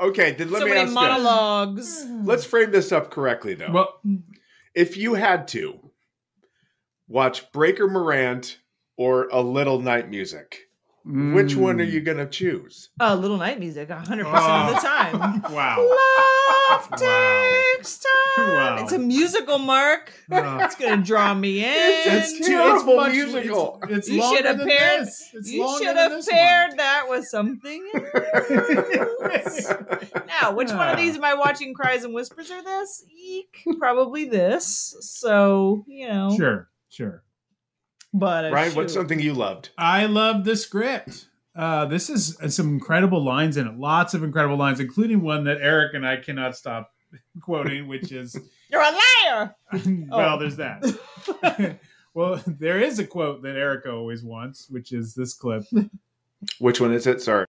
Okay, then let so me many ask this. monologues. Let's frame this up correctly, though. Well, if you had to watch Breaker Morant or A Little Night Music, which one are mm. you going to choose? Uh, little night music, 100% of the Oh. time. Wow. Love Wow. Takes time. Wow. It's a musical, Marc. Oh. It's gonna draw me in. It's It's terrible much- musical. It's, it's You longer should have than paired- this. It's you should have paired one. that with something else. now, which one of these am I watching? Cries and whispers or this? Eek, probably this. So you know, Sure, sure. But I Ryan, what's something you loved? I love the script. Uh, this is uh, some incredible lines in it. Lots of incredible lines, including one that Eric and I cannot stop quoting, which is, You're a liar. well, Oh. there's that. Oh. well, there is a quote that Erica always wants, which is this clip. Which one is it? Sorry.